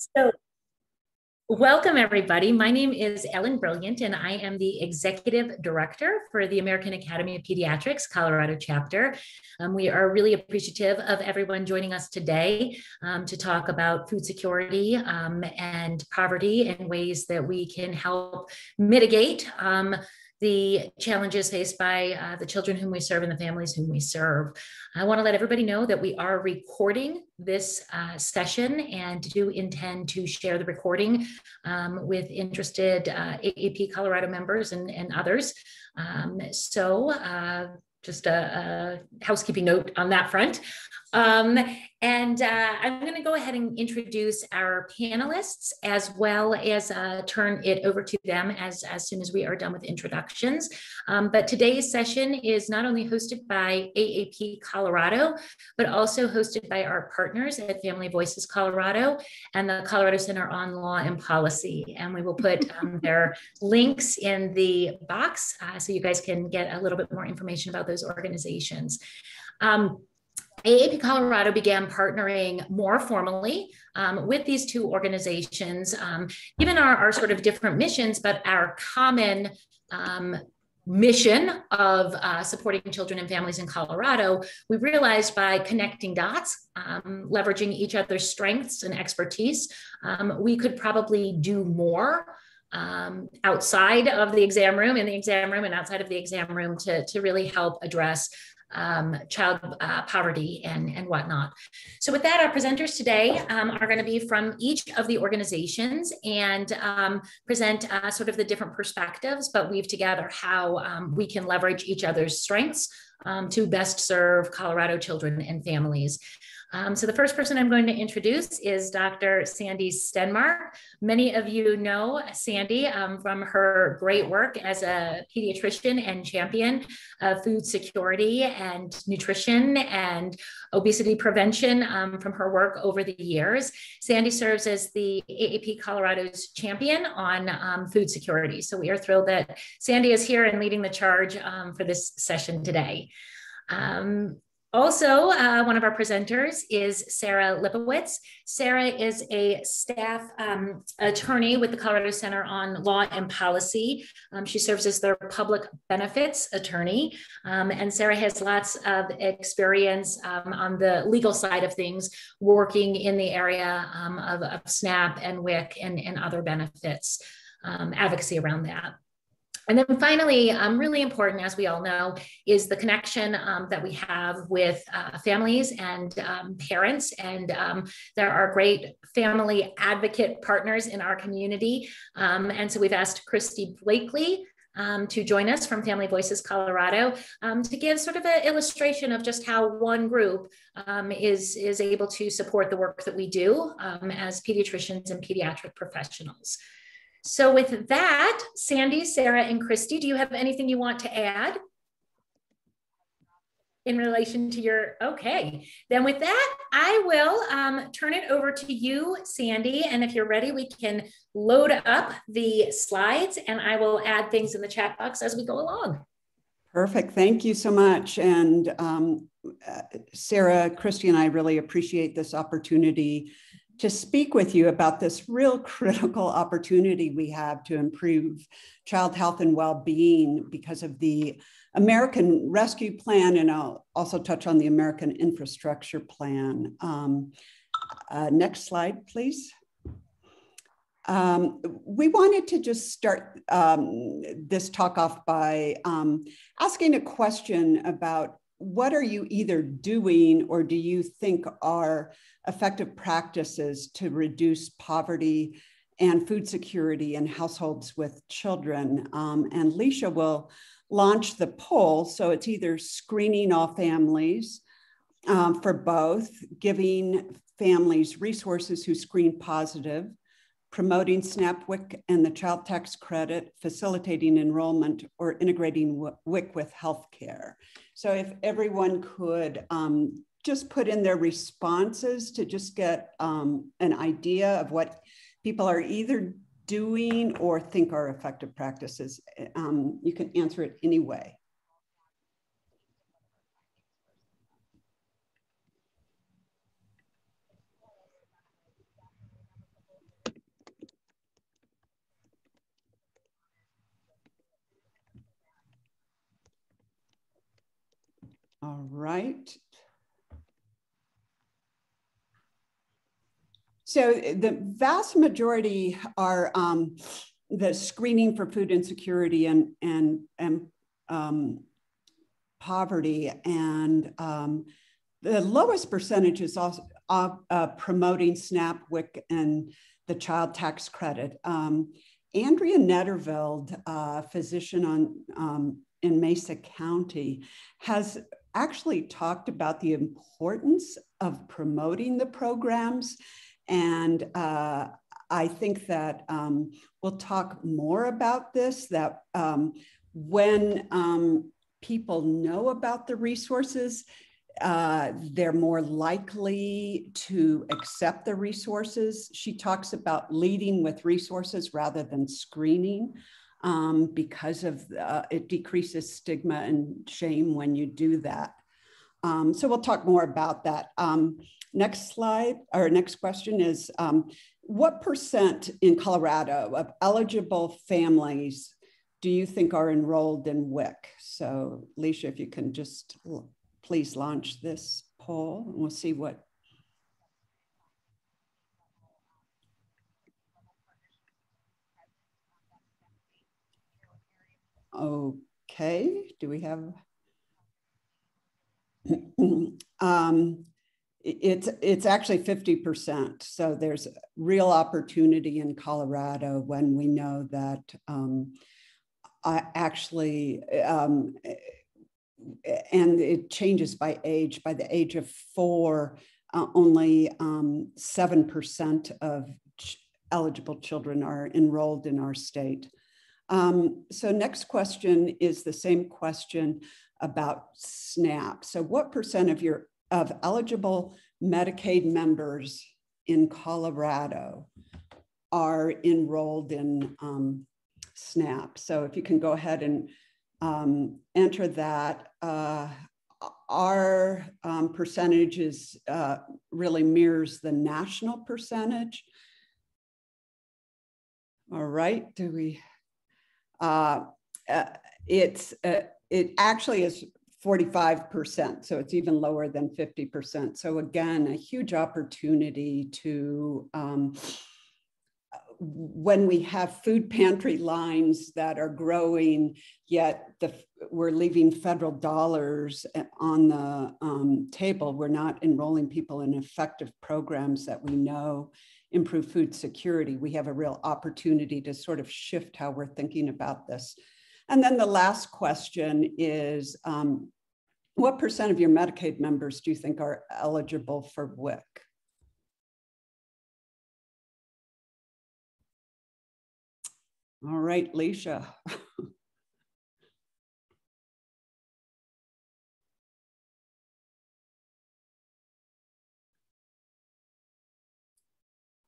So, welcome everybody. My name is Ellen Brilliant, and I am the Executive Director for the American Academy of Pediatrics Colorado chapter. Um, we are really appreciative of everyone joining us today um, to talk about food security um, and poverty and ways that we can help mitigate um, the challenges faced by uh, the children whom we serve and the families whom we serve. I want to let everybody know that we are recording this uh, session and do intend to share the recording um, with interested uh, AAP Colorado members and, and others. Um, so uh, just a, a, housekeeping note on that front. Um, and uh, I'm going to go ahead and introduce our panelists as well as uh, turn it over to them as, as soon as we are done with introductions. Um, but today's session is not only hosted by AAP Colorado, but also hosted by our partners at Family Voices Colorado and the Colorado Center on Law and Policy. And we will put um, their links in the box uh, so you guys can get a little bit more information about those organizations. Um, AAP Colorado began partnering more formally um, with these two organizations, um, given our, our, sort of different missions, but our common um, mission of uh, supporting children and families in Colorado, we realized by connecting dots, um, leveraging each other's strengths and expertise, um, we could probably do more um, outside of the exam room, in the exam room, and outside of the exam room to, to really help address um, child uh, poverty and, and whatnot. So with that, our presenters today um, are going to be from each of the organizations and um, present uh, sort of the different perspectives, but weave together how um, we can leverage each other's strengths um, to best serve Colorado children and families. Um, so the first person I'm going to introduce is Dr. Sandy Stenmark. Many of you know Sandy um, from her great work as a pediatrician and champion of food security and nutrition and obesity prevention um, from her work over the years. Sandy serves as the AAP Colorado's champion on um, food security. So we are thrilled that Sandy is here and leading the charge um, for this session today. Um, also, uh, one of our presenters is Sarah Lipowitz. Sarah is a staff um, attorney with the Colorado Center on Law and Policy. Um, she serves as their public benefits attorney. Um, and Sarah has lots of experience um, on the legal side of things, working in the area um, of, of, SNAP and WIC and, and other benefits, um, advocacy around that. And then finally, um, really important, as we all know, is the connection um, that we have with uh, families and um, parents. And um, there are great family advocate partners in our community. Um, and so we've asked Christy Blakely um, to join us from Family Voices Colorado to give sort of an illustration of just how one group is, is able to support the work that we do as pediatricians and pediatric professionals. So with that, Sandy, Sarah, and Christy, do you have anything you want to add? in relation to your okay. Then with that i will um, turn it over to you sandy. And if you're ready we can load up the slides and i will add things in the chat box as we go along. Perfect. Thank you so much. And um, uh, sarah christy and i really appreciate this opportunity to speak with you about this real critical opportunity we have to improve child health and well-being because of the American Rescue Plan, and I'll also touch on the American Infrastructure Plan. Um, uh, next slide, please. Um, we wanted to just start um, this talk off by um, asking a question about what are you either doing or do you think are effective practices to reduce poverty and food security in households with children? Um, and Leisha will launch the poll. So it's either screening all families um, for both, giving families resources who screen positive, promoting SNAP-WIC and the child tax credit, facilitating enrollment, or integrating WIC with healthcare. So if everyone could um, just put in their responses to just get um, an idea of what people are either doing or think are effective practices. Um, you can answer it anyway. All right. So the vast majority are um, the screening for food insecurity and, and, and um, poverty. And um, the lowest percentage is also uh, uh, promoting SNAP, WIC, and the child tax credit. Um, Andrea Nederveld, uh, physician on, um, in Mesa County, has actually talked about the importance of promoting the programs. And uh, I think that um, we'll talk more about this, that um, when um, people know about the resources, uh, they're more likely to accept the resources. She talks about leading with resources rather than screening um, because of uh, it decreases stigma and shame when you do that. Um, so we'll talk more about that. Um, next slide, or next question is, um, what percent in Colorado of eligible families do you think are enrolled in WIC? So Leisha, if you can just please launch this poll and we'll see what Okay, do we have? um, it's it's actually 50%. So there's real opportunity in Colorado when we know that um, I actually um, and it changes by age. By the age of four, uh, only um, 7% of ch eligible children are enrolled in our state. Um, so next question is the same question about SNAP. So what percent of your of eligible Medicaid members in Colorado are enrolled in um, SNAP? So if you can go ahead and um, enter that, uh, our um, percentage is uh, really mirrors the national percentage. All right, do we? Uh, uh it's uh, it actually is 45%, so it's even lower than 50%. So again, a huge opportunity to um, when we have food pantry lines that are growing, yet the, we're leaving federal dollars on the um, table, we're not enrolling people in effective programs that we know improve food security. We have a real opportunity to sort of shift how we're thinking about this. And then the last question is, um, what percent of your Medicaid members do you think are eligible for WIC? All right, Leisha.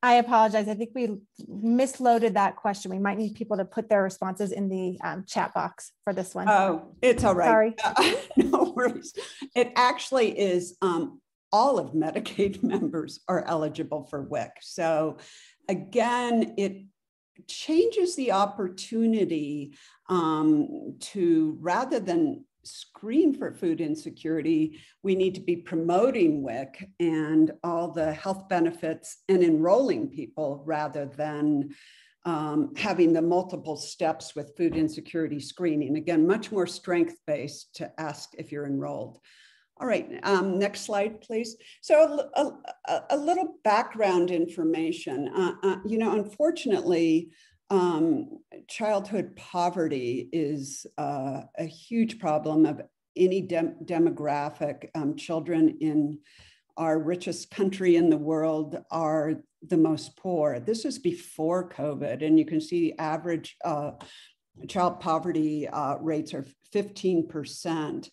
I apologize. I think we misloaded that question. We might need people to put their responses in the um, chat box for this one. Oh, it's all right. Sorry. Uh, no worries. It actually is um, all of Medicaid members are eligible for WIC. So again, it changes the opportunity um, to rather than screen for food insecurity, we need to be promoting WIC and all the health benefits and enrolling people rather than um, having the multiple steps with food insecurity screening. Again, much more strength based to ask if you're enrolled. All right, um, next slide, please. So a, a, a little background information. Uh, uh, you know, unfortunately, um, childhood poverty is uh, a huge problem of any dem demographic. Um, children in our richest country in the world are the most poor. This is before COVID, and you can see average uh, child poverty uh, rates are 15%.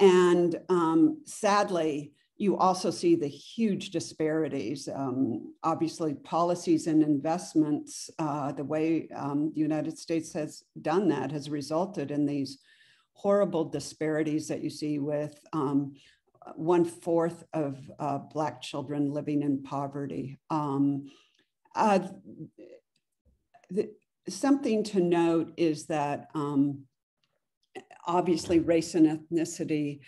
And um, sadly, you also see the huge disparities. Um, obviously, policies and investments, uh, the way um, the United States has done that has resulted in these horrible disparities that you see with um, one fourth of uh, Black children living in poverty. Um, uh, the, something to note is that um, obviously race and ethnicity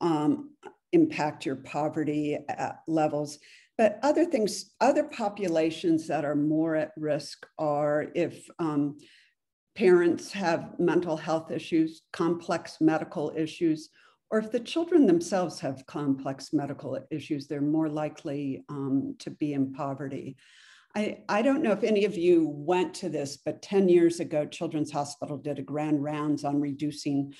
um, impact your poverty uh, levels. But other things, other populations that are more at risk are if um, parents have mental health issues, complex medical issues, or if the children themselves have complex medical issues, they're more likely um, to be in poverty. I, I don't know if any of you went to this, but 10 years ago, Children's Hospital did a grand rounds on reducing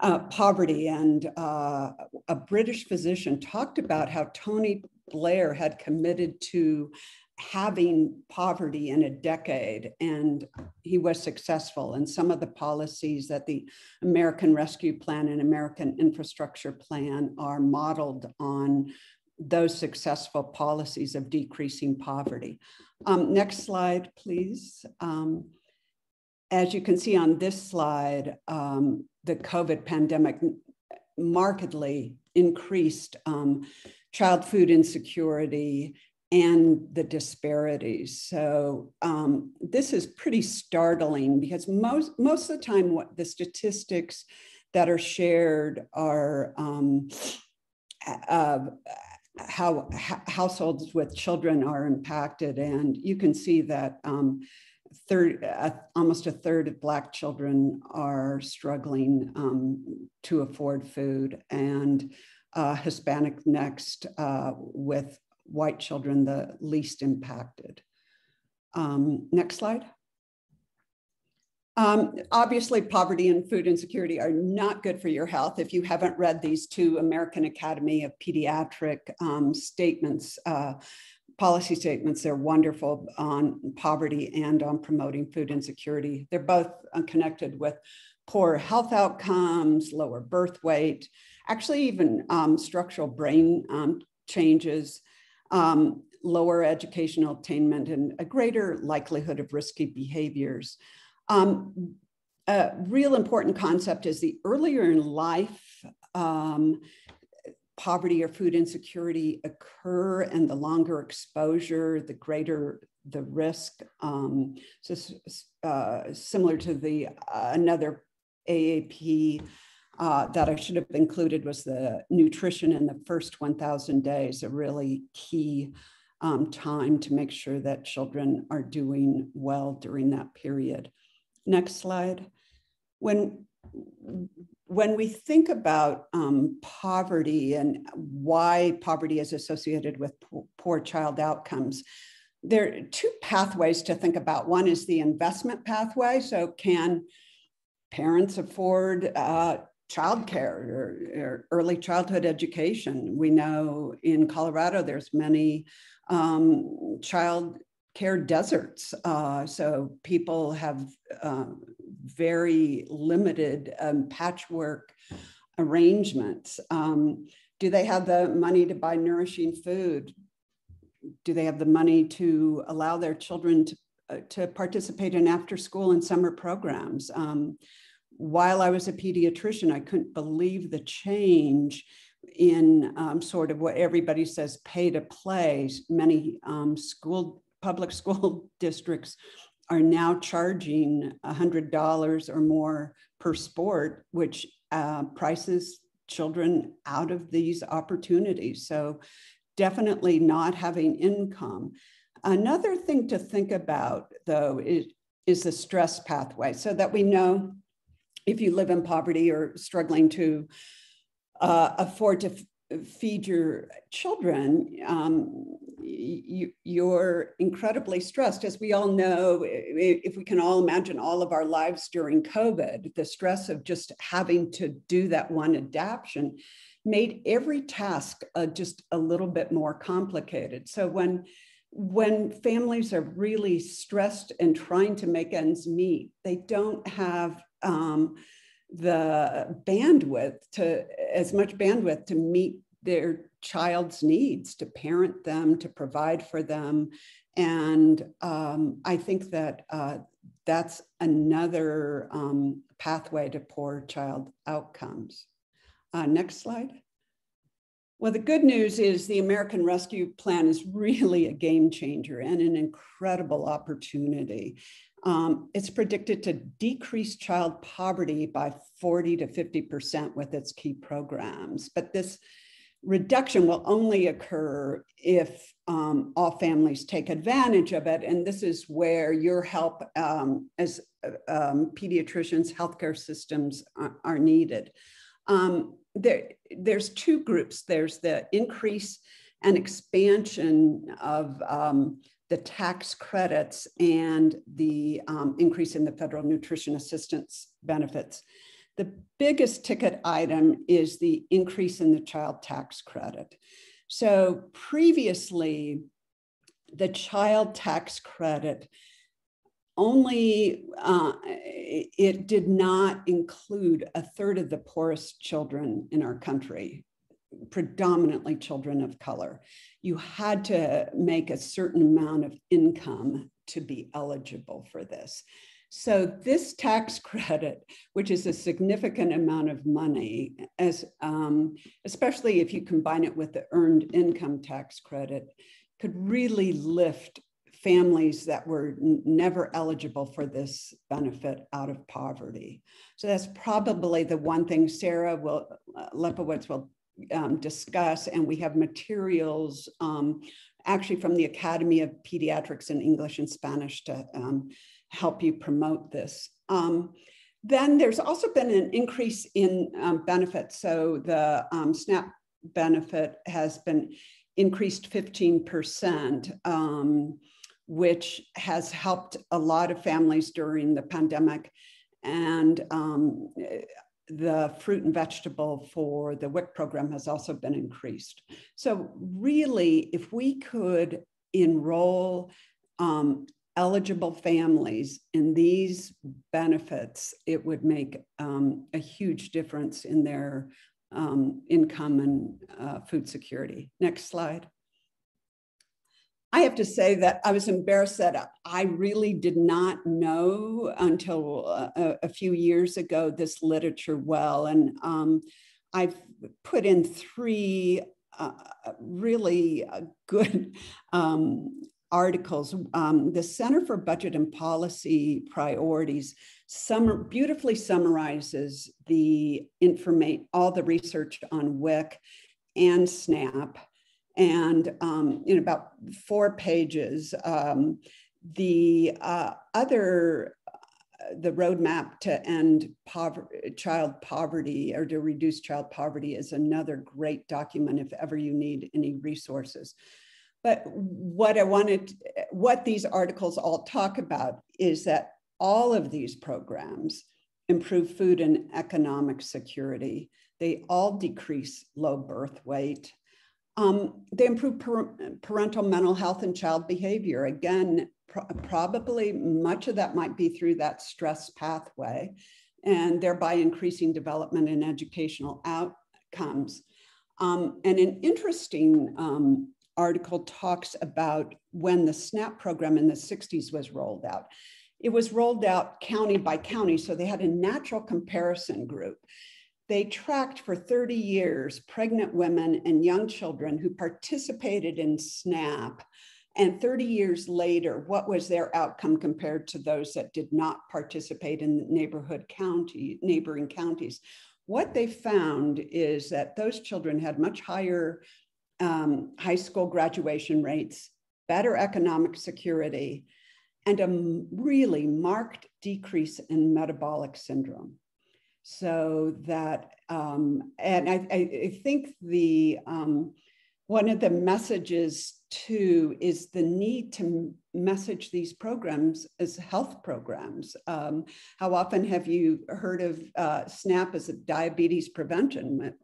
uh, poverty. And uh, a British physician talked about how Tony Blair had committed to having poverty in a decade, and he was successful. And some of the policies that the American Rescue Plan and American Infrastructure Plan are modeled on those successful policies of decreasing poverty. Um, next slide, please. Um, as you can see on this slide, um, the COVID pandemic markedly increased um, child food insecurity and the disparities. So um, this is pretty startling because most most of the time, what the statistics that are shared are um, uh, how households with children are impacted. And you can see that um, third, uh, almost a third of Black children are struggling um, to afford food, and uh, Hispanic next, uh, with white children the least impacted. Um, next slide. Um, obviously, poverty and food insecurity are not good for your health. If you haven't read these two American Academy of Pediatric um, statements, uh, policy statements, they're wonderful on poverty and on promoting food insecurity. They're both uh, connected with poor health outcomes, lower birth weight, actually, even um, structural brain um, changes. Um, lower educational attainment and a greater likelihood of risky behaviors. Um, a real important concept is the earlier in life um, poverty or food insecurity occur and the longer exposure, the greater the risk. Um, so uh, similar to the uh, another AAP uh, that I should have included was the nutrition in the first 1,000 days, a really key um, time to make sure that children are doing well during that period. Next slide. When, when we think about um, poverty and why poverty is associated with poor child outcomes, there are two pathways to think about. One is the investment pathway. So, can parents afford uh, childcare or, or, early childhood education? We know in Colorado there's many um, child care deserts. Uh, so people have uh, very limited um, patchwork arrangements. Um, do they have the money to buy nourishing food? Do they have the money to allow their children to, uh, to participate in after school and summer programs? Um, while I was a pediatrician, I couldn't believe the change in um, sort of what everybody says pay to play. Many um, school public school districts are now charging $100 or more per sport, which uh, prices children out of these opportunities. So, definitely not having income. Another thing to think about, though, is, is the stress pathway so that we know if you live in poverty or struggling to uh, afford to feed your children, um, you, you're incredibly stressed. As we all know, if we can all imagine all of our lives during COVID, the stress of just having to do that one adaptation made every task uh, just a little bit more complicated. So when when families are really stressed and trying to make ends meet, they don't have um, the bandwidth to as much bandwidth to meet their child's needs to parent them to provide for them and um, i think that uh, that's another um, pathway to poor child outcomes uh, next slide Well, the good news is the American Rescue Plan is really a game changer and an incredible opportunity. Um, it's predicted to decrease child poverty by 40 to 50% with its key programs. But this reduction will only occur if um, all families take advantage of it. And this is where your help um, as um, pediatricians, healthcare systems are, are needed. Um, there, there's two groups. There's the increase and expansion of um, the tax credits and the um, increase in the federal nutrition assistance benefits. The biggest ticket item is the increase in the child tax credit. So previously, the child tax credit only uh, it did not include a third of the poorest children in our country predominantly children of color you had to make a certain amount of income to be eligible for this so this tax credit which is a significant amount of money as um, especially if you combine it with the earned income tax credit could really lift families that were never eligible for this benefit out of poverty. So that's probably the one thing Sarah will, uh, Lipowitz will um, discuss, and we have materials um, actually from the Academy of Pediatrics in English and Spanish to um, help you promote this. Um, then there's also been an increase in um, benefits. So the um, SNAP benefit has been increased 15% which has helped a lot of families during the pandemic. And um, the fruit and vegetable for the WIC program has also been increased. So, really, if we could enroll um, eligible families in these benefits, it would make um, a huge difference in their um, income and uh, food security. Next slide. I have to say that I was embarrassed that I really did not know until uh, a, a few years ago this literature well. And um, I've put in three uh, really uh, good um, articles. Um, the Center for Budget and Policy Priorities summer, beautifully summarizes the information, all the research on WIC and SNAP and um, in about four pages, um, the uh, other, uh, the roadmap to end child poverty or to reduce child poverty is another great document if ever you need any resources. But what I wanted, what these articles all talk about is that all of these programs improve food and economic security. They all decrease low birth weight. Um, they improve per parental mental health and child behavior. Again, pr probably much of that might be through that stress pathway and thereby increasing development and educational outcomes. Um, and an interesting um, article talks about when the SNAP program in the 60s was rolled out. It was rolled out county by county, so they had a natural comparison group. They tracked for 30 years pregnant women and young children who participated in SNAP. And 30 years later, what was their outcome compared to those that did not participate in the neighborhood county, neighboring counties? What they found is that those children had much higher um, high school graduation rates, better economic security, and a really marked decrease in metabolic syndrome so that um, and I, I, think the um, one of the messages too is the need to message these programs as health programs. Um, how often have you heard of uh, SNAP as a diabetes prevention?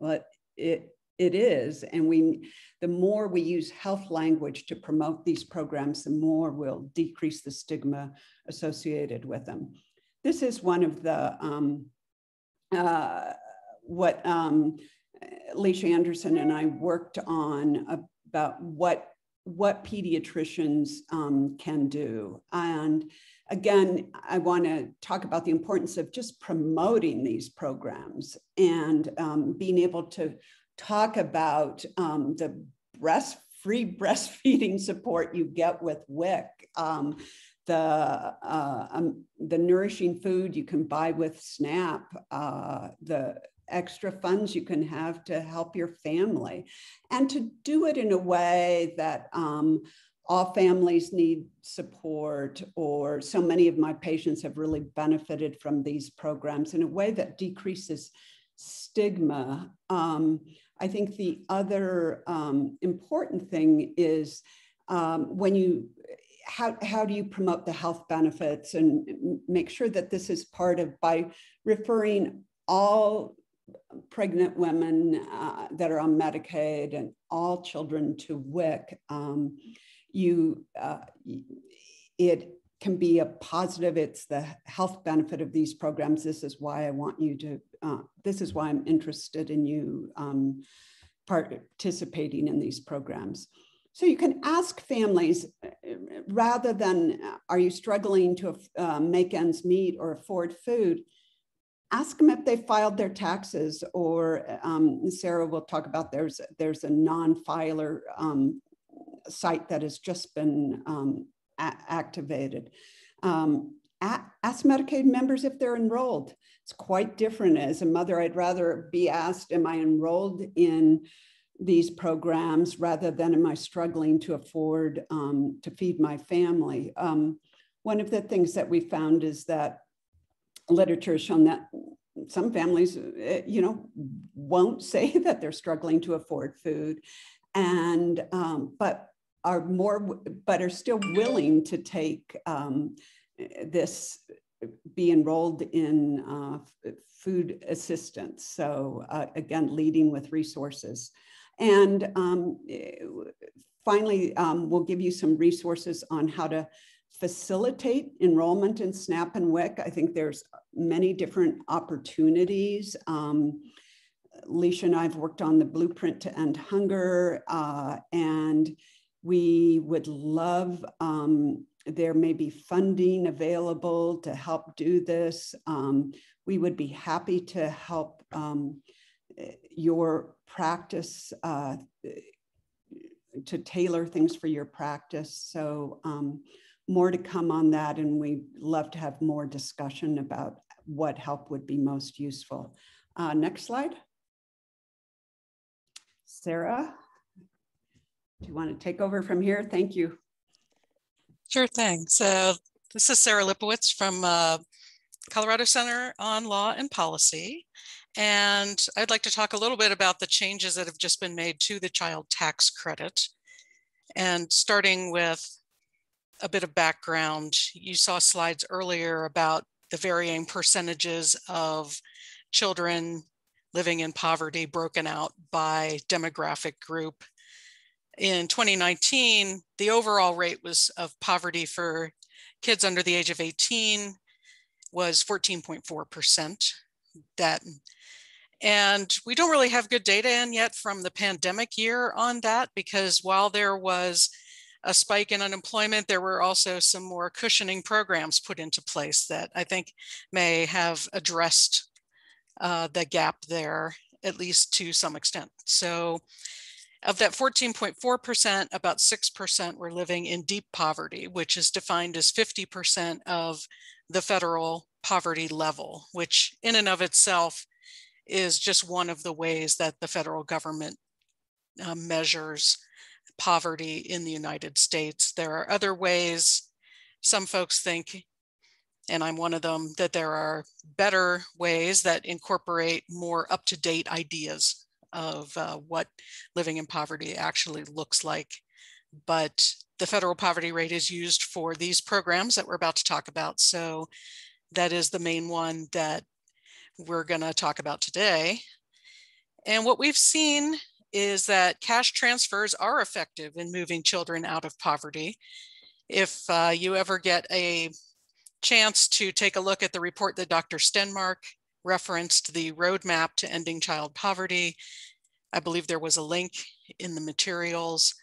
It it is, and we the more we use health language to promote these programs, the more we'll decrease the stigma associated with them. This is one of the um, uh, what um, Leisha Anderson and I worked on about what what pediatricians um, can do. And again, I want to talk about the importance of just promoting these programs and um, being able to talk about um, the breast free breastfeeding support you get with WIC. Um, the uh, um, the nourishing food you can buy with SNAP, uh, the extra funds you can have to help your family, and to do it in a way that um, all families need support, or so many of my patients have really benefited from these programs in a way that decreases stigma. Um, I think the other um, important thing is um, when you how, how do you promote the health benefits and make sure that this is part of by referring all pregnant women uh, that are on Medicaid and all children to WIC, um, you uh, it can be a positive. It's the health benefit of these programs. This is why I want you to. Uh, this is why I'm interested in you um, participating in these programs. So you can ask families uh, rather than uh, are you struggling to uh, make ends meet or afford food, ask them if they filed their taxes or um, Sarah will talk about there's, there's a non-filer um, site that has just been um, activated. Um, ask Medicaid members if they're enrolled. It's quite different. As a mother, I'd rather be asked, am I enrolled in these programs rather than am I struggling to afford um, to feed my family? Um, one of the things that we found is that literature has shown that some families, eh, you know, won't say that they're struggling to afford food, and um, but are more, but are still willing to take um, this, be enrolled in uh, food assistance. So uh, again, leading with resources. And um, finally, um, we'll give you some resources on how to facilitate enrollment in SNAP and WIC. I think there's many different opportunities. Um, Leisha and I have worked on the blueprint to end hunger, uh, and we would love, um, there may be funding available to help do this. Um, we would be happy to help um, your practice uh, to tailor things for your practice. So um, more to come on that. And we'd love to have more discussion about what help would be most useful. Uh, next slide. Sarah, do you want to take over from here? Thank you. Sure thing. So this is Sarah Lipowitz from uh, Colorado Center on Law and Policy. And I'd like to talk a little bit about the changes that have just been made to the child tax credit. And starting with a bit of background, you saw slides earlier about the varying percentages of children living in poverty broken out by demographic group. In 2019, the overall rate was of poverty for kids under the age of 18 was 14.4%. That and we don't really have good data in yet from the pandemic year on that because while there was a spike in unemployment, there were also some more cushioning programs put into place that I think may have addressed uh, the gap there, at least to some extent. So of that 14.4%, about 6% were living in deep poverty, which is defined as 50% of the federal poverty level, which in and of itself is just one of the ways that the federal government uh, measures poverty in the United States. There are other ways. Some folks think, and I'm one of them, that there are better ways that incorporate more up to date ideas of uh, what living in poverty actually looks like. But the federal poverty rate is used for these programs that we're about to talk about. So that is the main one that we're going to talk about today. And what we've seen is that cash transfers are effective in moving children out of poverty. If uh, you ever get a chance to take a look at the report that Dr. Stenmark referenced, the roadmap to ending child poverty, I believe there was a link in the materials.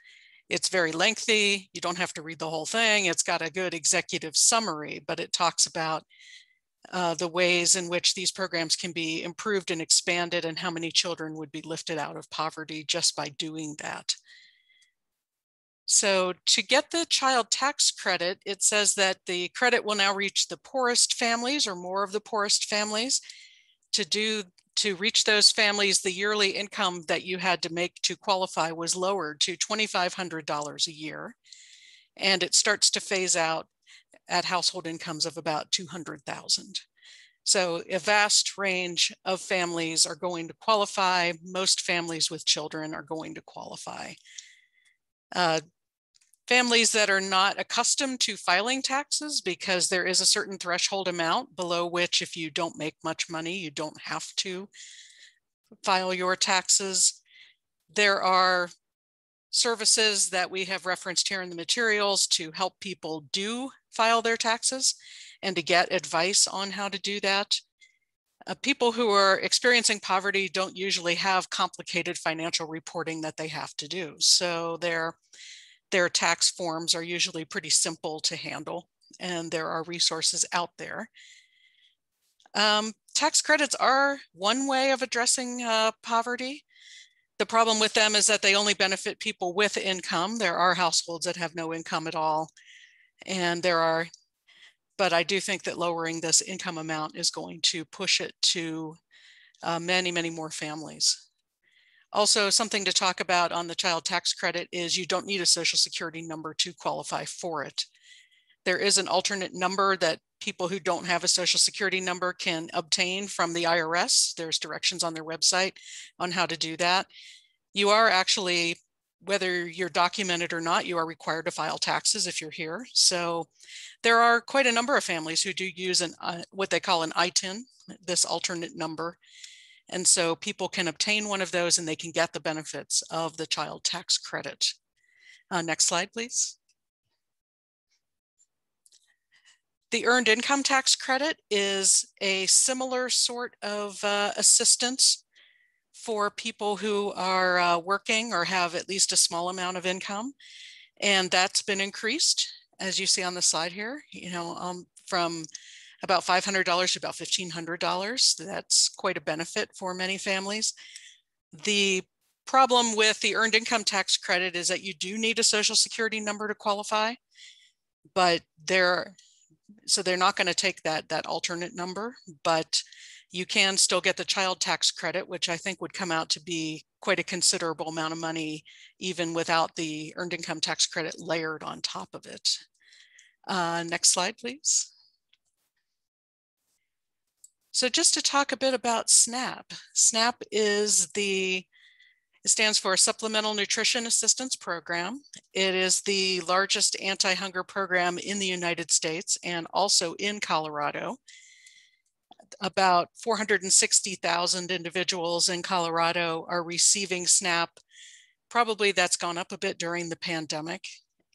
It's very lengthy. You don't have to read the whole thing. It's got a good executive summary, but it talks about uh, the ways in which these programs can be improved and expanded and how many children would be lifted out of poverty just by doing that. So to get the child tax credit, it says that the credit will now reach the poorest families or more of the poorest families. To do to reach those families, the yearly income that you had to make to qualify was lowered to $2,500 a year. And it starts to phase out at household incomes of about 200,000. So a vast range of families are going to qualify. Most families with children are going to qualify. Uh, families that are not accustomed to filing taxes because there is a certain threshold amount below which if you don't make much money, you don't have to file your taxes. There are services that we have referenced here in the materials to help people do file their taxes and to get advice on how to do that. Uh, people who are experiencing poverty don't usually have complicated financial reporting that they have to do. So their, their tax forms are usually pretty simple to handle and there are resources out there. Um, tax credits are one way of addressing uh, poverty. The problem with them is that they only benefit people with income. There are households that have no income at all. And there are, but I do think that lowering this income amount is going to push it to uh, many, many more families. Also, something to talk about on the child tax credit is you don't need a social security number to qualify for it. There is an alternate number that people who don't have a social security number can obtain from the IRS. There's directions on their website on how to do that. You are actually whether you're documented or not, you are required to file taxes if you're here. So there are quite a number of families who do use an uh, what they call an ITIN, this alternate number. And so people can obtain one of those and they can get the benefits of the child tax credit. Uh, next slide, please. The earned income tax credit is a similar sort of uh, assistance for people who are uh, working or have at least a small amount of income. And that's been increased, as you see on the slide here, you know, um, from about $500 to about $1,500. That's quite a benefit for many families. The problem with the earned income tax credit is that you do need a social security number to qualify, but they're, so they're not gonna take that, that alternate number, but you can still get the child tax credit, which I think would come out to be quite a considerable amount of money, even without the earned income tax credit layered on top of it. Uh, next slide, please. So just to talk a bit about SNAP. SNAP is the, it stands for Supplemental Nutrition Assistance Program. It is the largest anti-hunger program in the United States and also in Colorado about 460,000 individuals in Colorado are receiving SNAP. Probably that's gone up a bit during the pandemic.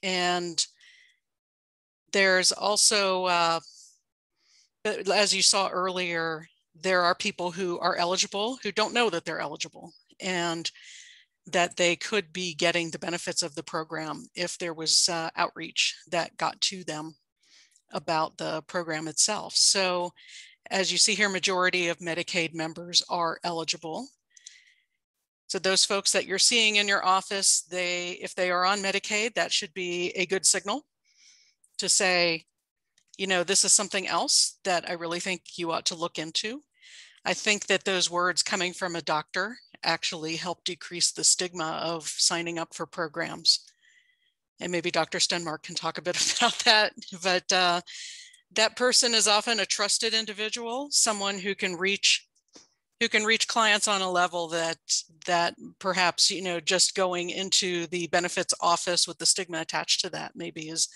And there's also, uh, as you saw earlier, there are people who are eligible who don't know that they're eligible and that they could be getting the benefits of the program if there was uh, outreach that got to them about the program itself. So as you see here, majority of Medicaid members are eligible. So those folks that you're seeing in your office, they, if they are on Medicaid, that should be a good signal to say, you know, this is something else that I really think you ought to look into. I think that those words coming from a doctor actually help decrease the stigma of signing up for programs. And maybe Dr. Stenmark can talk a bit about that, but uh, that person is often a trusted individual, someone who can reach who can reach clients on a level that that perhaps you know just going into the benefits office with the stigma attached to that maybe is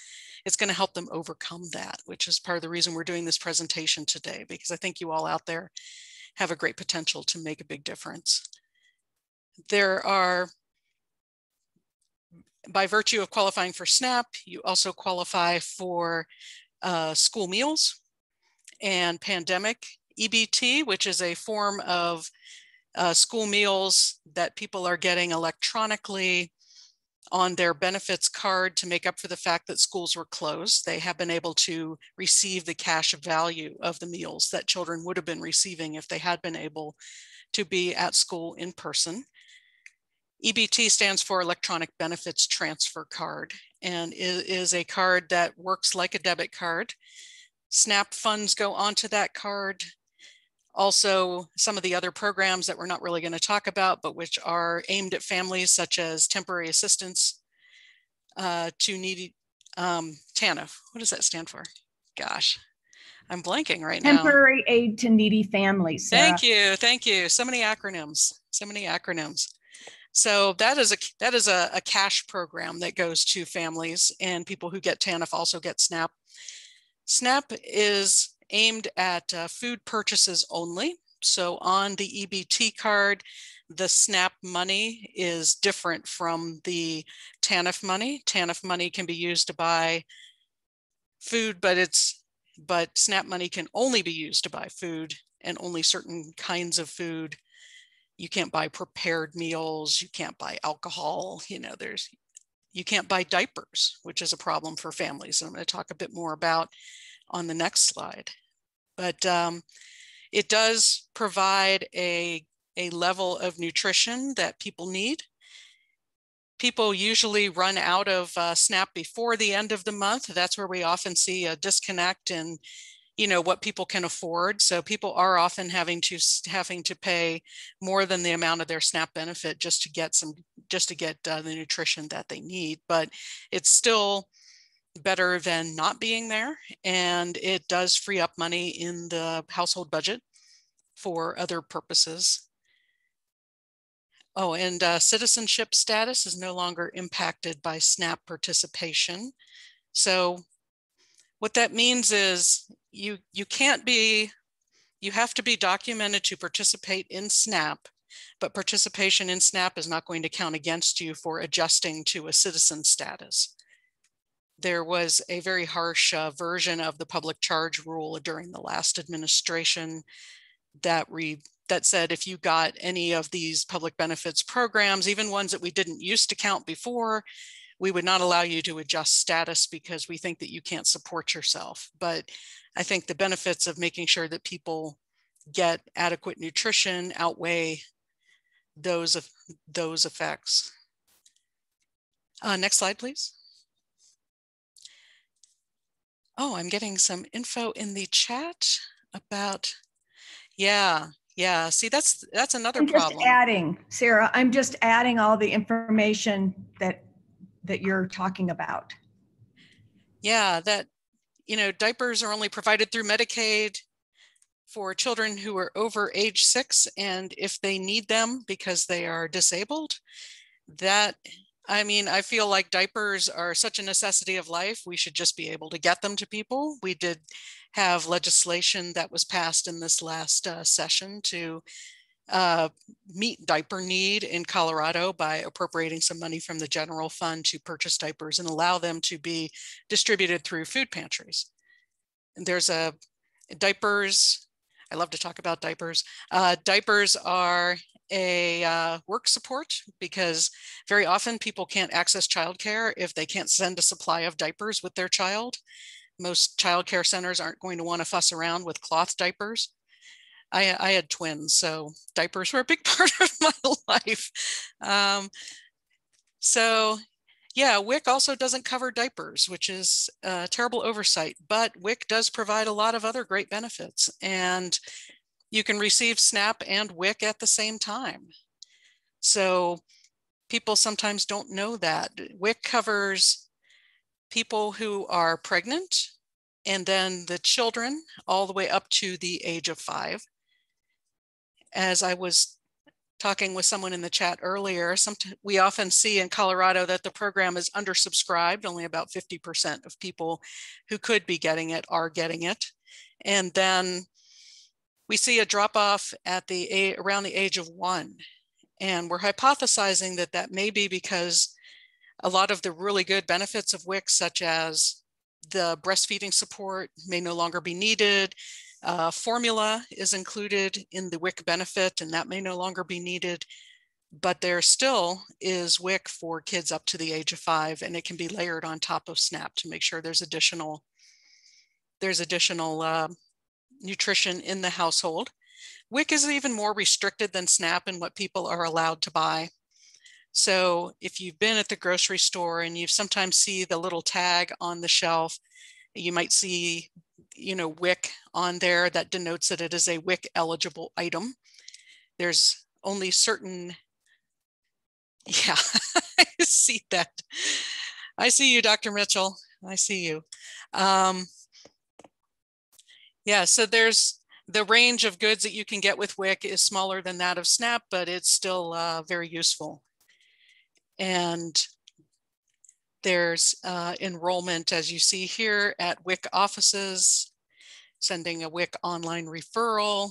it's going to help them overcome that which is part of the reason we're doing this presentation today because i think you all out there have a great potential to make a big difference. There are by virtue of qualifying for SNAP, you also qualify for uh, school meals and pandemic EBT, which is a form of uh, school meals that people are getting electronically on their benefits card to make up for the fact that schools were closed. They have been able to receive the cash value of the meals that children would have been receiving if they had been able to be at school in person. EBT stands for Electronic Benefits Transfer Card and is a card that works like a debit card. SNAP funds go onto that card. Also, some of the other programs that we're not really going to talk about, but which are aimed at families such as temporary assistance uh, to needy um, TANF. What does that stand for? Gosh, I'm blanking right now. Temporary aid to needy families. Sara. Thank you. Thank you. So many acronyms. So many acronyms. So that is a that is a, a cash program that goes to families and people who get TANF also get SNAP. SNAP is aimed at uh, food purchases only. So on the EBT card, the SNAP money is different from the TANF money. TANF money can be used to buy food, but it's but SNAP money can only be used to buy food and only certain kinds of food. You can't buy prepared meals, you can't buy alcohol, you know, there's you can't buy diapers, which is a problem for families. And I'm going to talk a bit more about on the next slide but um, it does provide a, a level of nutrition that people need. People usually run out of uh, SNAP before the end of the month. That's where we often see a disconnect in, you know, what people can afford. So people are often having to having to pay more than the amount of their SNAP benefit just to get some, just to get uh, the nutrition that they need. But it's still better than not being there. And it does free up money in the household budget for other purposes. Oh, and uh, citizenship status is no longer impacted by SNAP participation. So what that means is you, you can't be, you have to be documented to participate in SNAP, but participation in SNAP is not going to count against you for adjusting to a citizen status there was a very harsh uh, version of the public charge rule during the last administration that re that said if you got any of these public benefits programs, even ones that we didn't used to count before, we would not allow you to adjust status because we think that you can't support yourself. But I think the benefits of making sure that people get adequate nutrition outweigh those those effects. Uh, next slide, please. Oh, I'm getting some info in the chat about, yeah, yeah. See, that's that's another I'm problem. Just adding, Sara. I'm just adding all the information that that you're talking about. Yeah, that you know, diapers are only provided through Medicaid for children who are over age six, and if they need them because they are disabled, that I mean, I feel like diapers are such a necessity of life. We should just be able to get them to people. We did have legislation that was passed in this last uh, session to uh, meet diaper need in Colorado by appropriating some money from the general fund to purchase diapers and allow them to be distributed through food pantries. And there's a diapers. I love to talk about diapers. Uh, diapers are a uh, work support because very often people can't access childcare if they can't send a supply of diapers with their child. Most childcare centers aren't going to want to fuss around with cloth diapers. I, I had twins, so diapers were a big part of my life. Um, so yeah, WIC also doesn't cover diapers, which is a terrible oversight, but WIC does provide a lot of other great benefits. And you can receive SNAP and WIC at the same time. So people sometimes don't know that. WIC covers people who are pregnant and then the children all the way up to the age of five. As I was talking with someone in the chat earlier, we often see in Colorado that the program is undersubscribed. Only about 50% of people who could be getting it are getting it. And then we see a drop off at the around the age of one. And we're hypothesizing that that may be because a lot of the really good benefits of WIC, such as the breastfeeding support, may no longer be needed. Uh, formula is included in the WIC benefit, and that may no longer be needed. but there still is WIC for kids up to the age of five, and it can be layered on top of SNAP to make sure there's additional there's additional uh, nutrition in the household. WIC is even more restricted than SNAP in what people are allowed to buy. So if you've been at the grocery store and you sometimes see the little tag on the shelf, you might see, you know, WIC on there that denotes that it is a WIC eligible item. There's only certain, yeah, I see that. I see you, Dr. Mitchell. I see you. Um, yeah, so there's the range of goods that you can get with WIC is smaller than that of SNAP, but it's still uh, very useful. And there's uh, enrollment, as you see here, at WIC offices, sending a WIC online referral.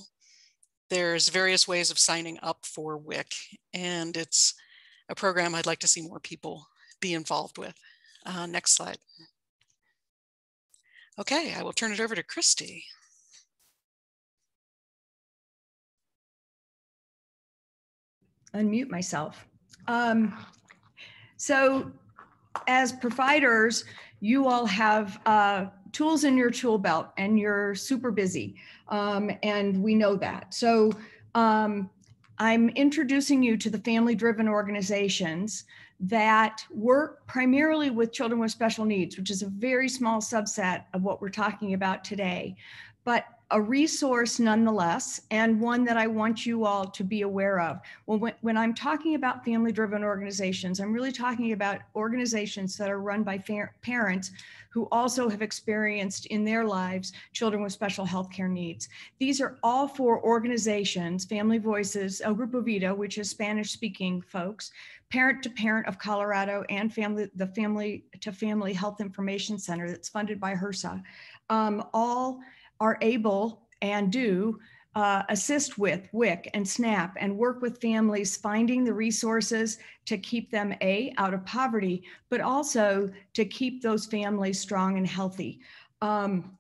There's various ways of signing up for WIC, and it's a program I'd like to see more people be involved with. Uh, next slide. Okay, I will turn it over to Christy. Unmute myself. Um, so as providers, you all have uh, tools in your tool belt and you're super busy. Um, and we know that. So um, I'm introducing you to the family driven organizations that work primarily with children with special needs, which is a very small subset of what we're talking about today. But a resource nonetheless, and one that I want you all to be aware of. Well, when, when I'm talking about family driven organizations, I'm really talking about organizations that are run by parents who also have experienced in their lives children with special health care needs. These are all four organizations Family Voices, El Grupo Vida, which is Spanish speaking folks, Parent to Parent of Colorado, and family, the Family to Family Health Information Center that's funded by HRSA. Um, all are able and do uh, assist with WIC and SNAP and work with families finding the resources to keep them A, out of poverty, but also to keep those families strong and healthy. Um,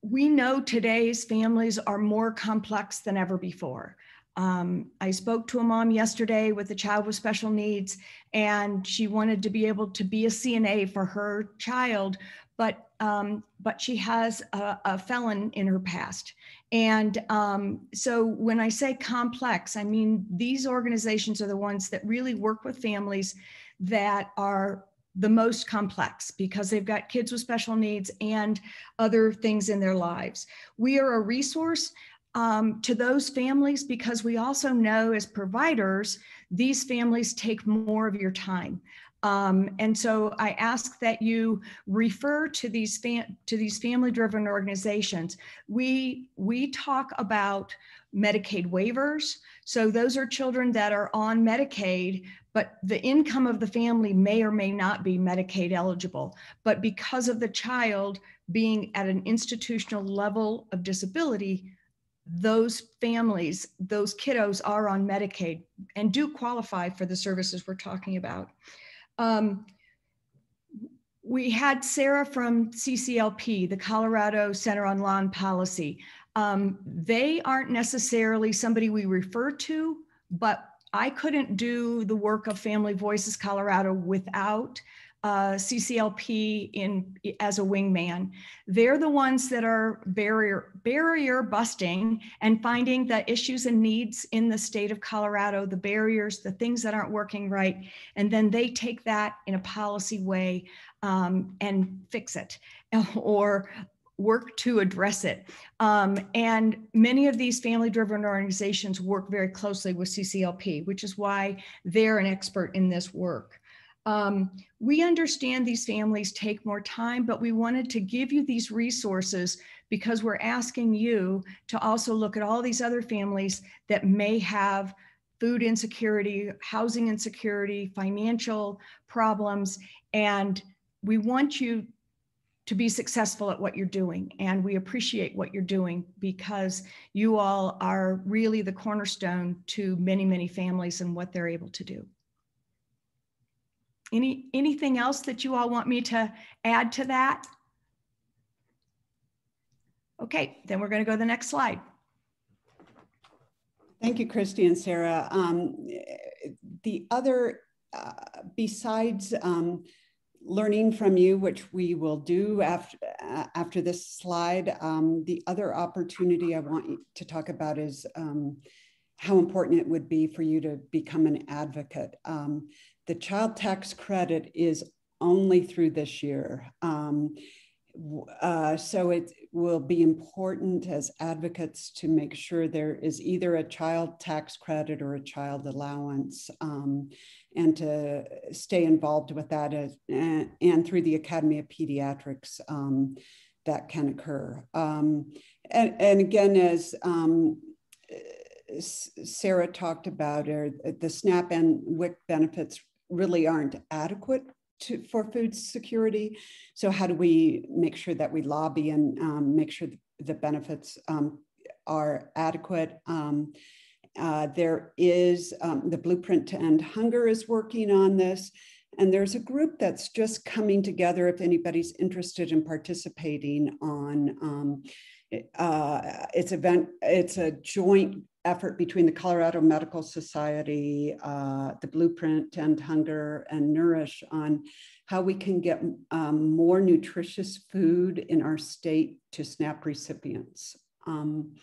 we know today's families are more complex than ever before. Um, I spoke to a mom yesterday with a child with special needs, and she wanted to be able to be a CNA for her child, but um, but she has a, a, felon in her past. And um, so when I say complex, I mean these organizations are the ones that really work with families that are the most complex because they've got kids with special needs and other things in their lives. We are a resource um, to those families because we also know as providers, these families take more of your time. Um, and so I ask that you refer to these to these family-driven organizations. We we talk about Medicaid waivers. So those are children that are on Medicaid, but the income of the family may or may not be Medicaid eligible. But because of the child being at an institutional level of disability, those families, those kiddos are on Medicaid and do qualify for the services we're talking about. Um, we had Sara from CCLP, the Colorado Center on Law and Policy. Um, they aren't necessarily somebody we refer to, but I couldn't do the work of Family Voices Colorado without uh, CCLP in as a wingman. They're the ones that are barrier barrier busting and finding the issues and needs in the state of Colorado, the barriers, the things that aren't working right, and then they take that in a policy way um, and fix it or work to address it. Um, and many of these family driven organizations work very closely with CCLP, which is why they're an expert in this work. Um, we understand these families take more time, but we wanted to give you these resources because we're asking you to also look at all these other families that may have food insecurity, housing insecurity, financial problems, and we want you to be successful at what you're doing. And we appreciate what you're doing because you all are really the cornerstone to many, many families and what they're able to do. Any, anything else that you all want me to add to that? Okay, then we're going to go to the next slide. Thank you, Christy and Sara. Um, the other, uh, besides um, learning from you, which we will do after, uh, after this slide, um, the other opportunity I want to talk about is um, how important it would be for you to become an advocate. Um, the child tax credit is only through this year. Um, uh, so it will be important as advocates to make sure there is either a child tax credit or a child allowance um, and to stay involved with that as, and, and, through the Academy of Pediatrics um, that can occur. Um, and, and, again, as um, Sara talked about, or the SNAP and WIC benefits really aren't adequate to, for food security. So how do we make sure that we lobby and um, make sure the benefits um, are adequate? Um, uh, there is um, the Blueprint to End Hunger is working on this. And there's a group that's just coming together if anybody's interested in participating on um, uh, it's event. It's a joint effort between the Colorado Medical Society, uh, the Blueprint End Hunger, and Nourish on how we can get um, more nutritious food in our state to SNAP recipients. Um,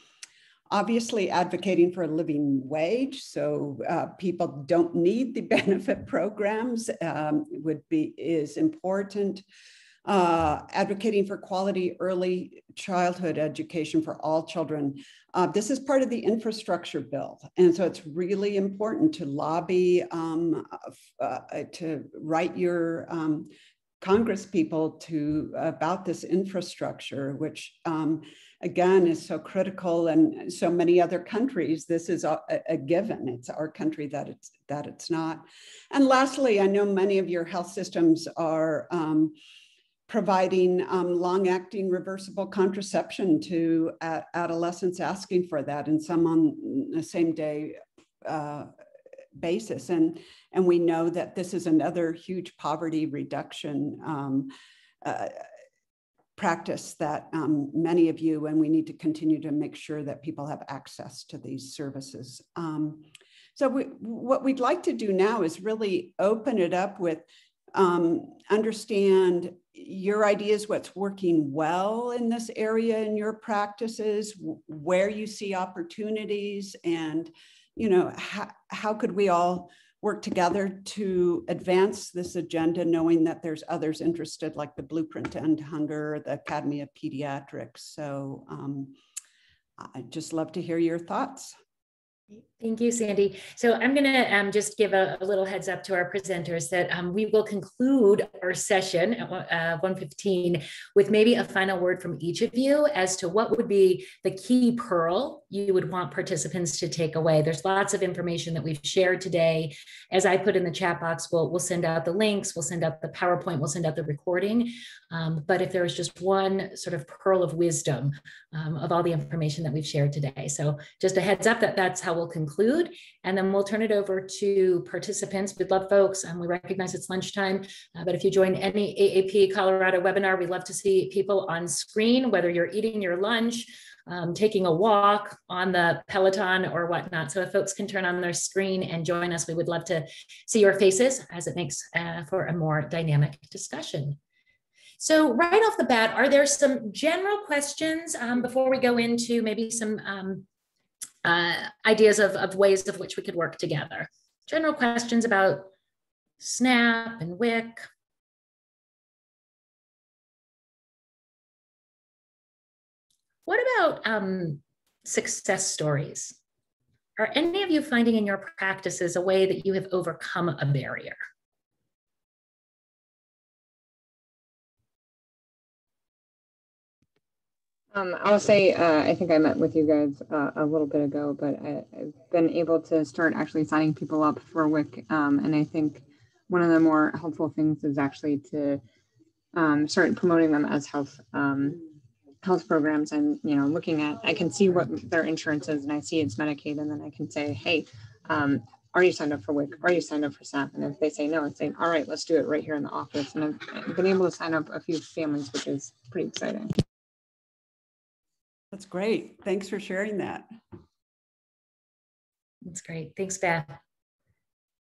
obviously advocating for a living wage so uh, people don't need the benefit programs um, would be is important uh, advocating for quality early childhood education for all children. Uh, this is part of the infrastructure bill. And so it's really important to lobby, um, uh, to write your um, Congress people to about this infrastructure, which um, again is so critical and so many other countries this is a, a, given it's our country that it's that it's not and lastly i know many of your health systems are um, providing um, long acting reversible contraception to adolescents asking for that and some on the same day uh, basis. And, and we know that this is another huge poverty reduction um, uh, practice that um, many of you, and we need to continue to make sure that people have access to these services. Um, so we, what we'd like to do now is really open it up with um, understand your ideas, what's working well in this area in your practices, where you see opportunities, and you know how, how could we all work together to advance this agenda, knowing that there's others interested, like the Blueprint to End Hunger, the Academy of Pediatrics. So um, I'd just love to hear your thoughts. Thank you, Sandy. So I'm going to um, just give a, a, little heads up to our presenters that um, we will conclude our session at uh, 1:15 with maybe a final word from each of you as to what would be the key pearl you would want participants to take away. There's lots of information that we've shared today. As I put in the chat box, we'll, we'll send out the links, we'll send out the PowerPoint, we'll send out the recording. Um, but if there was just one sort of pearl of wisdom um, of all the information that we've shared today. So just a heads up that that's how we'll conclude and then we'll turn it over to participants. We'd love folks, and we recognize it's lunchtime, uh, but if you join any AAP Colorado webinar, we'd love to see people on screen, whether you're eating your lunch, um, taking a walk on the Peloton or whatnot. So if folks can turn on their screen and join us, we would love to see your faces as it makes uh, for a more dynamic discussion. So right off the bat, are there some general questions um, before we go into maybe some um, uh, ideas of, of ways of which we could work together. General questions about SNAP and WIC. What about um, success stories? Are any of you finding in your practices a way that you have overcome a barrier? Um, I'll say, uh, I think I met with you guys uh, a little bit ago, but I, have been able to start actually signing people up for WIC. Um, and I think one of the more helpful things is actually to um, start promoting them as health um, health programs and, you know, looking at, I can see what their insurance is and I see it's Medicaid and then I can say, hey, um, are you signed up for WIC? Are you signed up for SNAP? And if they say no, it's saying, all right, let's do it right here in the office. And I've been able to sign up a few families, which is pretty exciting. That's great. Thanks for sharing that. That's great. Thanks, Beth.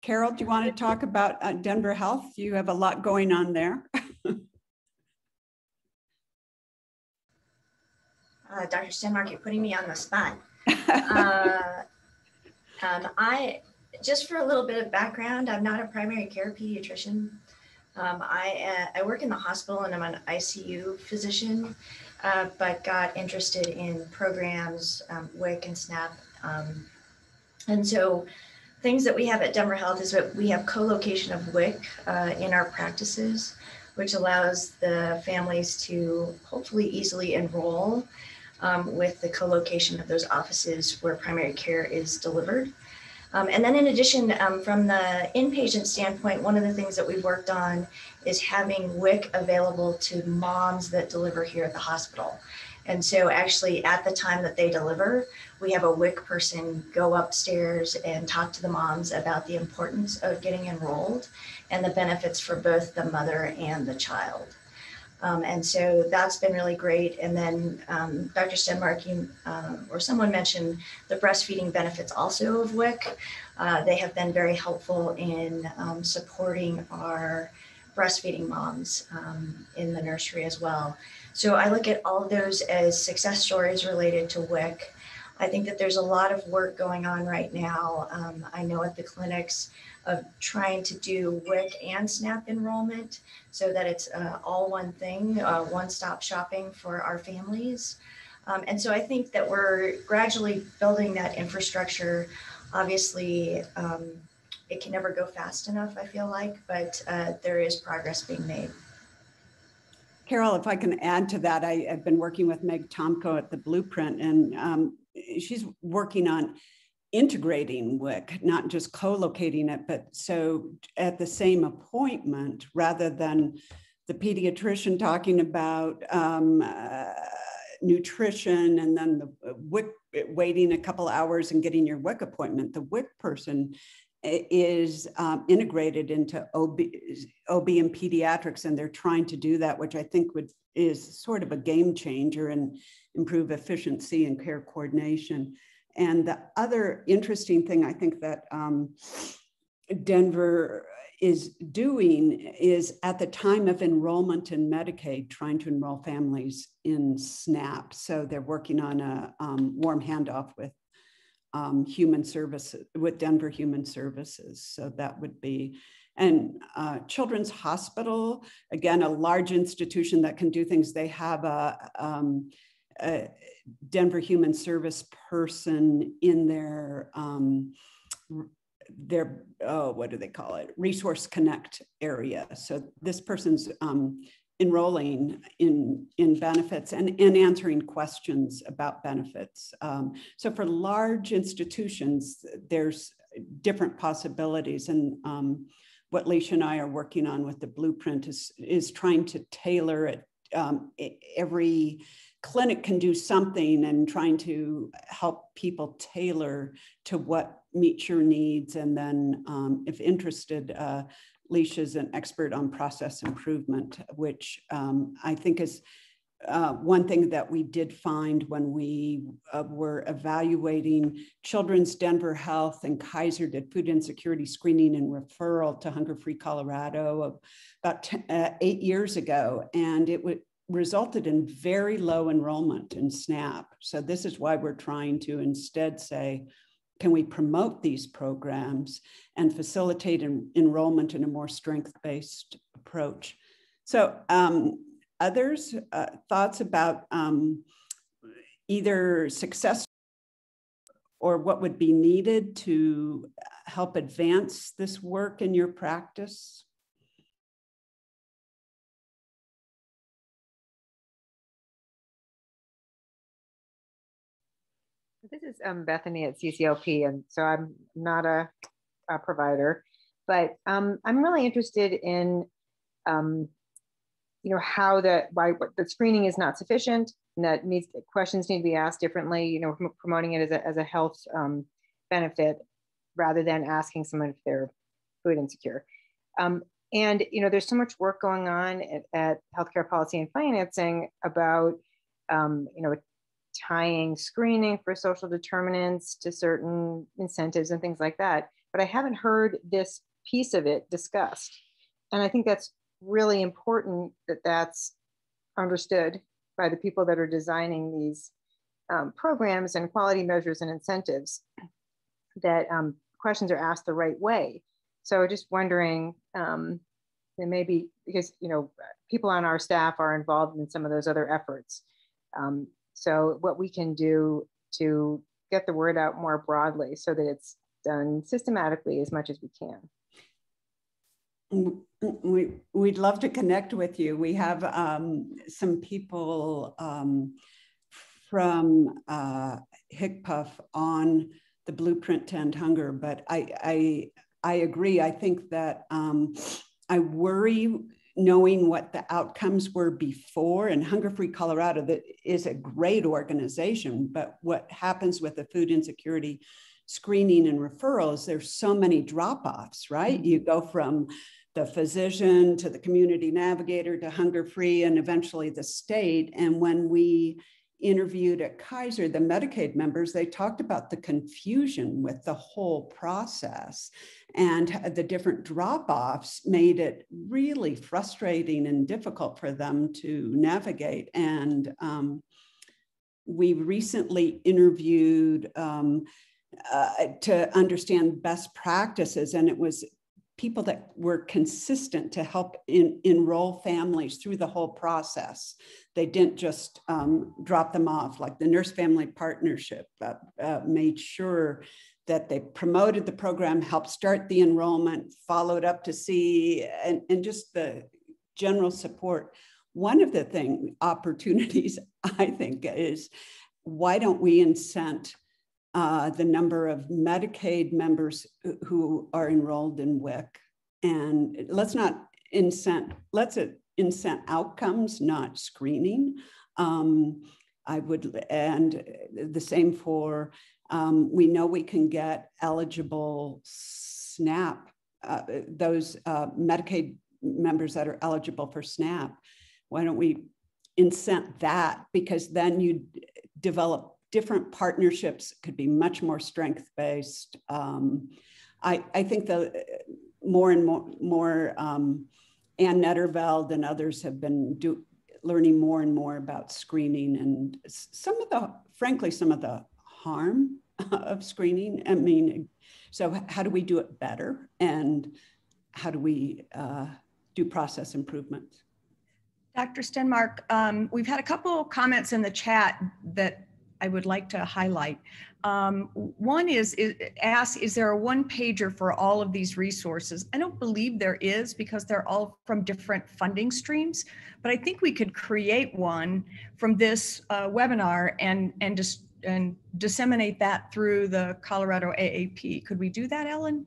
Carol, do you want to talk about uh, Denver Health? You have a lot going on there. uh, Dr. Stenmark, you're putting me on the spot. uh, um, I just for a little bit of background, I'm not a primary care pediatrician. Um, I, uh, I work in the hospital and I'm an ICU physician, uh, but got interested in programs, um, WIC and SNAP. Um, and so things that we have at Denver Health is that we have co-location of WIC uh, in our practices, which allows the families to hopefully easily enroll um, with the co-location of those offices where primary care is delivered. Um, and then in addition, um, from the inpatient standpoint, one of the things that we've worked on is having WIC available to moms that deliver here at the hospital. And so actually at the time that they deliver, we have a WIC person go upstairs and talk to the moms about the importance of getting enrolled and the benefits for both the mother and the child. Um, and so that's been really great. And then um, Dr. Stenmark, you, uh, or someone mentioned the breastfeeding benefits also of WIC. Uh, they have been very helpful in um, supporting our breastfeeding moms um, in the nursery as well. So I look at all of those as success stories related to WIC. I think that there's a lot of work going on right now. Um, I know at the clinics, of trying to do WIC and SNAP enrollment so that it's uh, all one thing, uh, one stop shopping for our families. Um, and so I think that we're gradually building that infrastructure. Obviously, um, it can never go fast enough, I feel like, but uh, there is progress being made. Carol, if I can add to that, I, have been working with Meg Tomko at the Blueprint, and um, she's working on integrating WIC, not just co-locating it, but so at the same appointment, rather than the pediatrician talking about um, uh, nutrition and then the WIC waiting a couple hours and getting your WIC appointment, the WIC person is um, integrated into OB, OB and pediatrics, and they're trying to do that, which I think would is sort of a game changer. And improve efficiency and care coordination. And the other interesting thing I think that um, Denver is doing is at the time of enrollment in Medicaid, trying to enroll families in SNAP. So they're working on a um, warm handoff with um, human services, with Denver Human Services. So that would be, and uh, Children's Hospital, again, a large institution that can do things. They have a, um, a Denver Human Service person in their um, their oh, what do they call it? Resource Connect area. So this person's um, enrolling in in benefits and, and answering questions about benefits. Um, so for large institutions, there's different possibilities and um, what Leisha and I are working on with the blueprint is, is trying to tailor it um, every clinic can do something and trying to help people tailor to what meets your needs. And then, um, if interested, uh, is an expert on process improvement, which um, I think is uh, one thing that we did find when we uh, were evaluating Children's Denver Health and Kaiser did food insecurity screening and referral to Hunger Free Colorado about uh, eight years ago. And it would resulted in very low enrollment in SNAP. So this is why we're trying to instead say, can we promote these programs and facilitate en enrollment in a more strength-based approach? So um, others, uh, thoughts about um, either success or what would be needed to help advance this work in your practice? This is um, Bethany at CCLP, and so I'm not a, a provider, but um, I'm really interested in, um, you know, how the why the screening is not sufficient, and that needs questions need to be asked differently. You know, promoting it as a as a health um, benefit rather than asking someone if they're food insecure. Um, and you know, there's so much work going on at, at healthcare policy and financing about, um, you know, tying screening for social determinants to certain incentives and things like that. But I haven't heard this piece of it discussed. And I think that's really important that that's understood by the people that are designing these um, programs and quality measures and incentives that um, questions are asked the right way. So just wondering, um, and maybe because you know people on our staff are involved in some of those other efforts. Um, so what we can do to get the word out more broadly so that it's done systematically as much as we can. We, we'd love to connect with you. We have um, some people um, from uh, on the blueprint to end hunger, but I, I, I agree. I think that um, I worry knowing what the outcomes were before and hunger free colorado that is a great organization but what happens with the food insecurity screening and referrals there's so many drop-offs right mm-hmm. you go from the physician to the community navigator to hunger free and eventually the state and when we interviewed at Kaiser, the Medicaid members, they talked about the confusion with the whole process and the different drop offs made it really frustrating and difficult for them to navigate. And um, we recently interviewed um, uh, to understand best practices, and it was people that were consistent to help in, enroll families through the whole process. They didn't just um, drop them off, like the Nurse Family Partnership uh, uh, made sure that they promoted the program, helped start the enrollment, followed up to see, and, and just the general support. One of the thing opportunities I think is why don't we incent uh, the number of Medicaid members who are enrolled in WIC. And let's not incent, let's incent outcomes, not screening. Um, I would, and the same for, um, we know we can get eligible SNAP, uh, those uh, Medicaid members that are eligible for SNAP. Why don't we incent that? Because then you develop different partnerships could be much more strength based. Um, I, I think the more and more, more um, Ann Nederveld and others have been do, learning more and more about screening and some of the, frankly, some of the harm of screening. I mean, so how do we do it better? And how do we uh, do process improvements? Dr. Stenmark, um, we've had a couple comments in the chat that I would like to highlight. Um, one is, is ask, is there a one pager for all of these resources? I don't believe there is because they're all from different funding streams, but I think we could create one from this uh, webinar and, and just and disseminate that through the Colorado AAP. Could we do that, Ellen?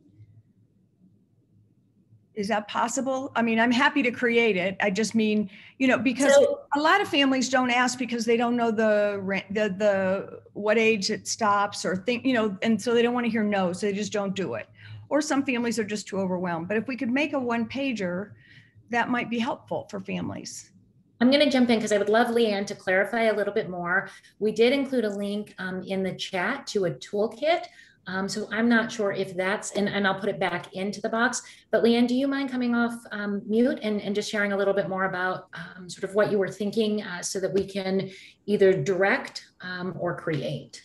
Is that possible? I mean, I'm happy to create it. I just mean, you know, because so, a lot of families don't ask because they don't know the the the what age it stops or think, you know, and so they don't want to hear no, so they just don't do it. Or some families are just too overwhelmed. But if we could make a one pager, that might be helpful for families. I'm going to jump in because I would love Leanne to clarify a little bit more. We did include a link um, in the chat to a toolkit um, so I'm not sure if that's, and, and I'll put it back into the box. But Leanne, do you mind coming off um, mute and, and just sharing a little bit more about um, sort of what you were thinking uh, so that we can either direct um, or create?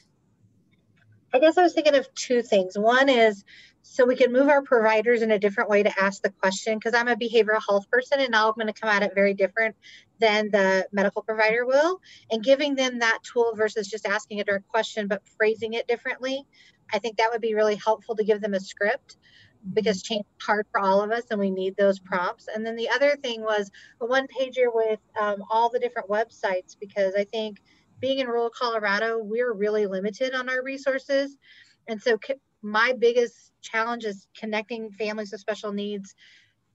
I guess I was thinking of two things. One is so we can move our providers in a different way to ask the question because I'm a behavioral health person and now I'm going to come at it very different than the medical provider will and giving them that tool versus just asking a direct question but phrasing it differently I think that would be really helpful to give them a script because change is hard for all of us and we need those prompts. And then the other thing was a one pager with um, all the different websites because I think being in rural Colorado, we're really limited on our resources. And so my biggest challenge is connecting families with special needs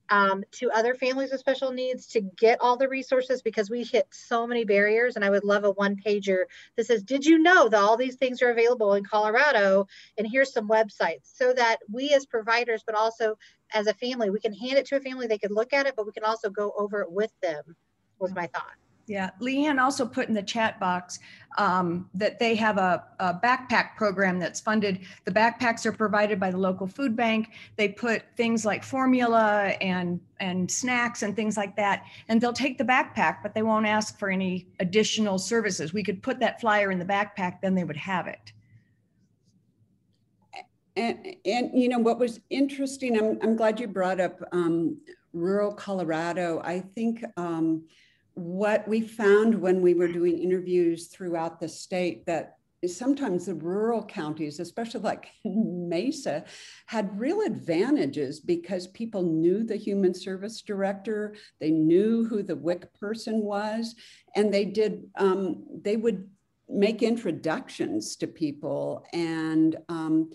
um, to other families with special needs to get all the resources because we hit so many barriers. And I would love a one pager that says, Did you know that all these things are available in Colorado? And here's some websites so that we as providers, but also as a family, we can hand it to a family, they could look at it, but we can also go over it with them, was my thought. Yeah, Leanne also put in the chat box um, that they have a, a, backpack program that's funded. The backpacks are provided by the local food bank. They put things like formula and and snacks and things like that, and they'll take the backpack, but they won't ask for any additional services. We could put that flyer in the backpack, then they would have it. And, and you know what was interesting, I'm, I'm glad you brought up um, rural Colorado. I think um, what we found when we were doing interviews throughout the state that sometimes the rural counties, especially like Mesa, had real advantages because people knew the human service director, they knew who the WIC person was, and they did, um, they would make introductions to people and um,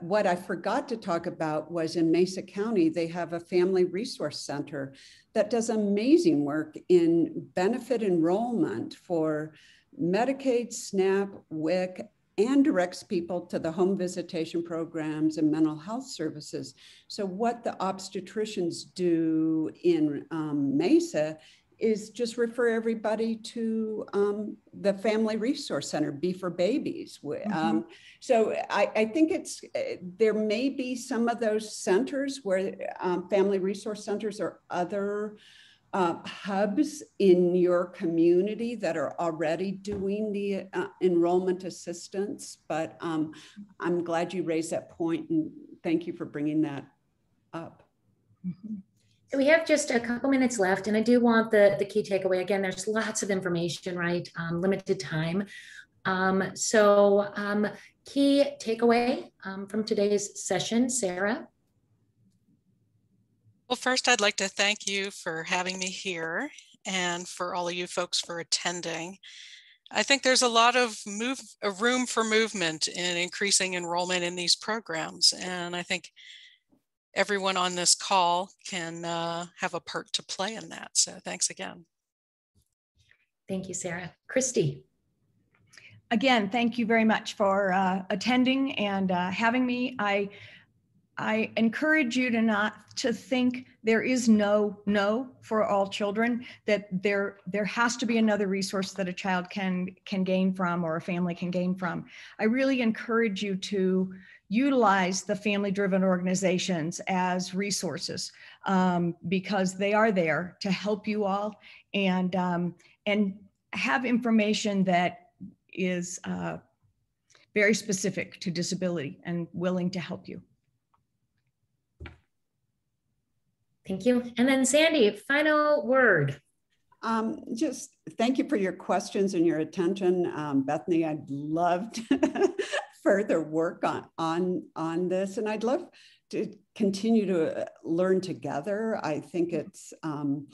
what I forgot to talk about was in Mesa County, they have a family resource center that does amazing work in benefit enrollment for Medicaid, SNAP, WIC, and directs people to the home visitation programs and mental health services. So, what the obstetricians do in um, Mesa is just refer everybody to um, the Family Resource Center, B for Babies. Mm-hmm. Um, so I, I, think it's uh, there may be some of those centers where um, Family Resource Centers or other uh, hubs in your community that are already doing the uh, enrollment assistance. But um, I'm glad you raised that point and thank you for bringing that up. Mm-hmm. So we have just a couple minutes left, and I do want the, the key takeaway. Again, there's lots of information, right? Um, limited time. Um, so um, key takeaway um, from today's session, Sara? Well, first, I'd like to thank you for having me here and for all of you folks for attending. I think there's a lot of move, a room for movement in increasing enrollment in these programs. And I think everyone on this call can uh, have a part to play in that. So thanks again. Thank you, Sara. Christy. Again, thank you very much for uh, attending and uh, having me. I I encourage you to not to think there is no no for all children that there there has to be another resource that a child can can gain from or a family can gain from. I really encourage you to utilize the family driven organizations as resources um, because they are there to help you all and um, and have information that is uh, very specific to disability and willing to help you. Thank you. And then Sandy, final word. Um, just thank you for your questions and your attention. Um, Bethany, I'd love to further work on on on this. And i'd love to continue to uh, learn together. I think it's um,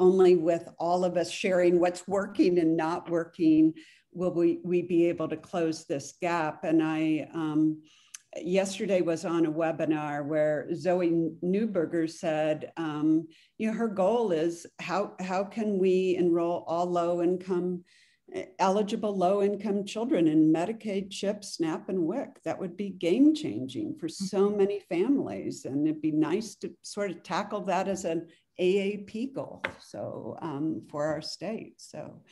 only with all of us sharing what's working and not working will we, we be able to close this gap. And i um, yesterday was on a webinar where zoe neuberger said um, you know her goal is how how can we enroll all low income eligible low income children in Medicaid, CHIP, SNAP, and WIC. That would be game changing for so mm-hmm. many families. And it'd be nice to sort of tackle that as an AAP goal so um, for our state. So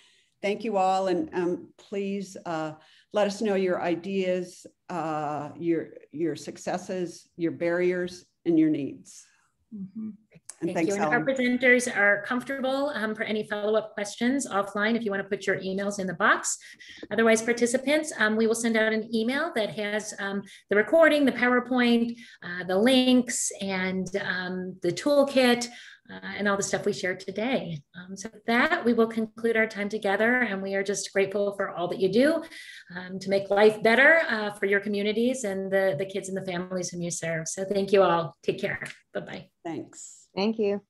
thank you all. And um, please uh, let us know your ideas, uh, your, your successes, your barriers, and your needs. Mm-hmm. And Thank you. And our presenters are comfortable um, for any follow-up questions offline if you want to put your emails in the box. Otherwise, participants, um, we will send out an email that has um, the recording, the PowerPoint, uh, the links, and um, the toolkit, uh, and all the stuff we shared today. Um, so with that, we will conclude our time together, and we are just grateful for all that you do um, to make life better uh, for your communities and the, the kids and the families whom you serve. So thank you all. Take care. Bye-bye. Thanks. Thank you.